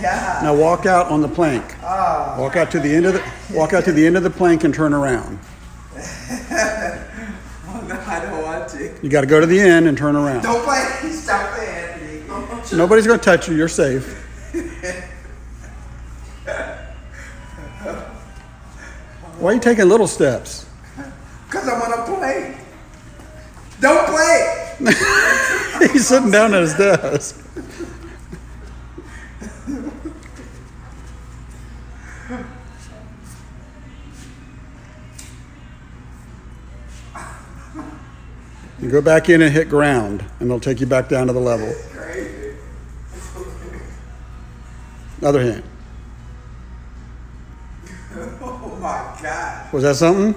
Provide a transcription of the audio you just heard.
God. Now walk out on the plank. Oh, Walk out to the end of the walk out to the end of the plank and turn around. oh no, I don't want to. You got to go to the end and turn around. Don't play. Stop playing, Anthony. Nobody's going to touch you. You're safe. Why are you taking little steps? Because I'm want to play. Don't play. He's sitting down at his desk. You go back in and hit ground, and it'll take you back down to the level. Crazy. Other hand. Oh my God. Was that something?